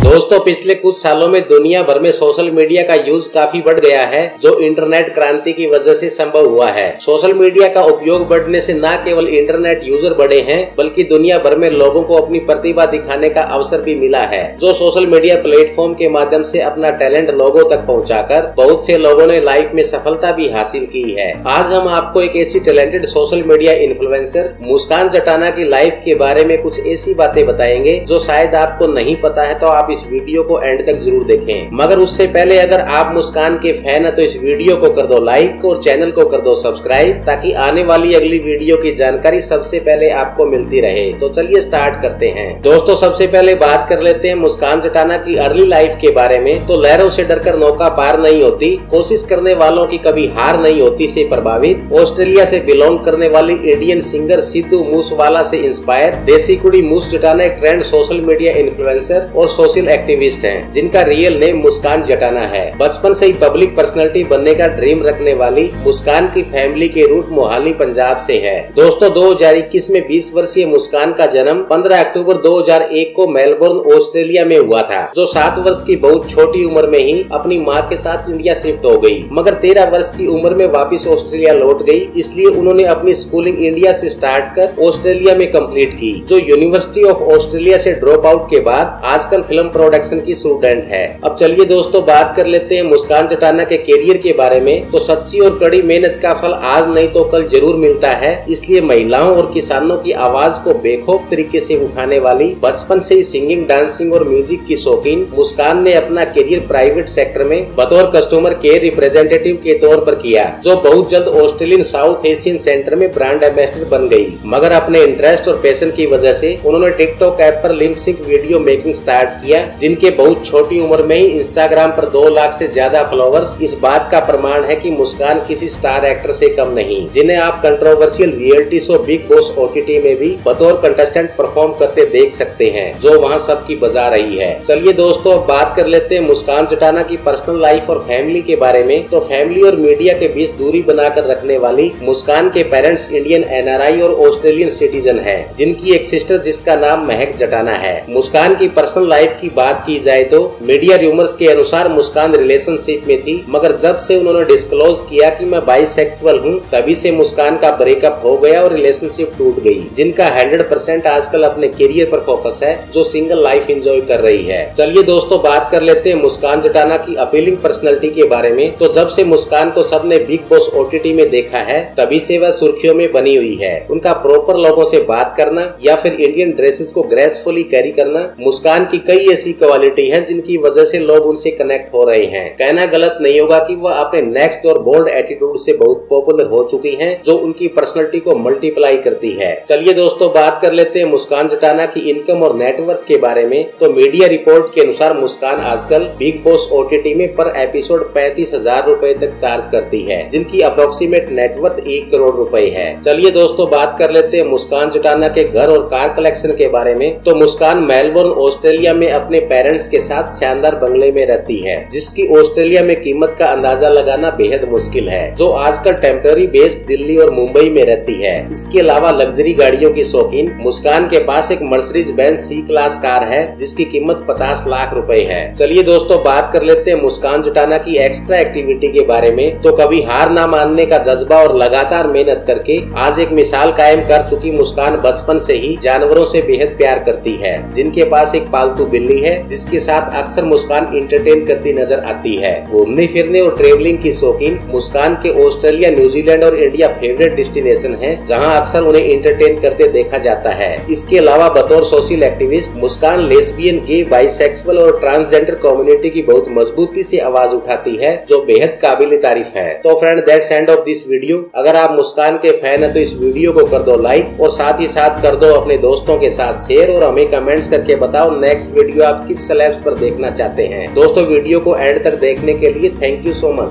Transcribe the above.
दोस्तों, पिछले कुछ सालों में दुनिया भर में सोशल मीडिया का यूज़ काफ़ी बढ़ गया है, जो इंटरनेट क्रांति की वजह से संभव हुआ है। सोशल मीडिया का उपयोग बढ़ने से न केवल इंटरनेट यूज़र बढ़े हैं, बल्कि दुनिया भर में लोगों को अपनी प्रतिभा दिखाने का अवसर भी मिला है, जो सोशल मीडिया प्लेटफॉर्म के माध्यम से अपना टैलेंट लोगों तक पहुंचाकर बहुत से लोगों ने लाइफ में सफलता भी हासिल की है। आज हम आपको एक ऐसी talented social media influencer Muskan Jatana की लाइफ के बारे में कुछ ऐसी बातें बताएँगे, जो शायद आपको नहीं पता है तो आप इस वीडियो को एंड तक ज़रूर देखें। मगर उससे पहले अगर आप मुस्कान के फ़ैन है तो इस वीडियो को कर दो लाइक और चैनल को कर दो सब्सक्राइब ताकि आने वाली अगली वीडियो की जानकारी सबसे पहले आपको मिलती रहे। तो चलिए स्टार्ट करते हैं। दोस्तों, सबसे पहले बात कर लेते हैं मुस्कान चटाना की अर्ली लाइफ के बारे में। तो लहरों से डरकर नौका पार नहीं होती। कोशिश करने वालों की कभी हार नहीं होती से प्रभावित। ऑस्ट्रेलिया से बिलोंग करने वाली इंडियन सिंगर सिद्धू मूसवाला से इंस्पायर देसी कुड़ी मूस जटाना एक ट्रेंड सोशल मीडिया इन्फ्लुएंसर और सोशल सोशल एक्टिविस्ट हैं, जिनका रियल नेम मुस्कान जटाना है। बचपन से ही पब्लिक पर्सनैलिटी बनने का ड्रीम रखने वाली मुस्कान की फैमिली के रूट मोहाली पंजाब से है। दोस्तों 2021 में 20 वर्षीय मुस्कान का जन्म 15 अक्टूबर 2001 को मेलबोर्न, ऑस्ट्रेलिया में हुआ था, जो सात वर्ष की बहुत छोटी उम्र में ही अपनी माँ के साथ इंडिया शिफ्ट हो गई मगर तेरह वर्ष की उम्र में वापिस ऑस्ट्रेलिया लौट गई इसलिए उन्होंने अपनी स्कूलिंग इंडिया ऐसी स्टार्ट कर ऑस्ट्रेलिया में कंप्लीट की, जो यूनिवर्सिटी ऑफ़ ऑस्ट्रेलिया ऐसी ड्रॉप आउट के बाद आजकल फ़िल्म प्रोडक्शन की स्टूडेंट है। अब चलिए दोस्तों, बात कर लेते हैं मुस्कान चटाना के करियर के बारे में। तो सच्ची और कड़ी मेहनत का फल आज नहीं तो कल ज़रूर मिलता है। इसलिए महिलाओं और किसानों की आवाज़ को बेखौफ तरीके से उठाने वाली बचपन से ही सिंगिंग डांसिंग और म्यूज़िक की शौकीन मुस्कान ने अपना करियर प्राइवेट सेक्टर में बतौर कस्टमर केयर रिप्रेजेंटेटिव के तौर पर किया, जो बहुत जल्द ऑस्ट्रेलियन साउथ एशियन सेंटर में ब्रांड एम्बेसडर बन गई। मगर अपने इंटरेस्ट और पैशन की वजह से उन्होंने टिकटॉक ऐप पर lip syncing video making start किया जिनके बहुत छोटी उम्र में ही इंस्टाग्राम पर दो लाख से ज़्यादा फॉलोअर्स इस बात का प्रमाण है कि मुस्कान किसी स्टार एक्टर से कम नहीं, जिन्हें आप controversial reality show Bigg Boss OTT में भी बतौर कंटेस्टेंट परफॉर्म करते देख सकते हैं, जो वहाँ सबकी बजा रही है। चलिए दोस्तों, अब बात कर लेते हैं मुस्कान चटाना की पर्सनल लाइफ और फैमिली के बारे में। तो फैमिली और मीडिया के बीच दूरी बनाकर रखने वाली मुस्कान के पेरेंट्स इंडियन एनआरआई और ऑस्ट्रेलियन सिटीजन है, जिनकी एक सिस्टर जिसका नाम महक जटाना है। मुस्कान की पर्सनल लाइफ की बात की जाए तो मीडिया रूमर्स के अनुसार मुस्कान रिलेशनशिप में थी। मगर जब से उन्होंने डिस्क्लोज किया कि मैं बाइसेक्सुअल हूँ, तभी से मुस्कान का ब्रेकअप हो गया और रिलेशनशिप टूट गई, जिनका हंड्रेड परसेंट आजकल अपने करियर पर फोकस है, जो सिंगल लाइफ एंजॉय कर रही है। चलिए दोस्तों, बात कर लेते हैं मुस्कान जटाना की अपीलिंग पर्सनैलिटी के बारे में। तो जब से मुस्कान को सबने बिग बॉस ओटीटी में देखा है, तभी से वह सुर्खियों में बनी हुई है। उनका प्रॉपर लोगों से बात करना या फिर इंडियन ड्रेसेस को ग्रेसफुली कैरी करना, मुस्कान की कई ऐसी क्वालिटी है जिनकी वजह से लोग उनसे कनेक्ट हो रहे हैं। कहना गलत नहीं होगा कि वह अपने नेक्स्ट और बोल्ड एटीट्यूड से बहुत पॉपुलर हो चुकी हैं, जो उनकी पर्सनैलिटी को मल्टीप्लाई करती है। चलिए दोस्तों, बात कर लेते हैं मुस्कान जटाना की इनकम और नेटवर्क के बारे में। तो मीडिया रिपोर्ट के अनुसार मुस्कान आजकल बिग बॉस ओटीटी में पर एपिसोड पैंतीस हज़ार रूपए तक चार्ज करती है, जिनकी अप्रोक्सीमेट नेटवर्थ एक करोड़ रूपए है। चलिए दोस्तों, बात कर लेते हैं मुस्कान जटाना के घर और कार कलेक्शन के बारे में। तो मुस्कान मेलबोर्न, ऑस्ट्रेलिया में अपने पेरेंट्स के साथ शानदार बंगले में रहती है, जिसकी ऑस्ट्रेलिया में कीमत का अंदाज़ा लगाना बेहद मुश्किल है, जो आजकल टेम्पररी बेस दिल्ली और मुंबई में रहती है। इसके अलावा लग्जरी गाड़ियों की शौकीन, मुस्कान के पास एक Mercedes Benz C class car है, जिसकी कीमत पचास लाख रूपए है। चलिए दोस्तों, बात कर लेते हैं मुस्कान जुटाना की एक्स्ट्रा एक्टिविटी के बारे में। तो कभी हार ना मानने का जज्बा और लगातार मेहनत करके आज एक मिसाल कायम कर चुकी मुस्कान बचपन से ही जानवरों से बेहद प्यार करती है, जिनके पास एक पालतू बिल्ली है, जिसके साथ अक्सर मुस्कान इंटरटेन करती नज़र आती है। घूमने फिरने और ट्रेवलिंग की शौकीन मुस्कान के ऑस्ट्रेलिया न्यूजीलैंड और इंडिया फेवरेट डेस्टिनेशन है, जहाँ अक्सर उन्हें इंटरटेन करते देखा जाता है। इसके अलावा बतौर social activist Muskan lesbian gay bisexual और ट्रांसजेंडर कम्युनिटी की बहुत मजबूती से आवाज़ उठाती है, जो बेहद काबिल तारीफ़ है। तो friend that's end of this video अगर आप मुस्कान के फ़ैन है तो इस वीडियो को कर दो लाइक और साथ ही साथ कर दो अपने दोस्तों के साथ शेयर और हमें कमेंट्स करके बताओ। नेक्स्ट वीडियो आप किस स्लैब्स पर देखना चाहते हैं। दोस्तों, वीडियो को एंड तक देखने के लिए थैंक यू सो मच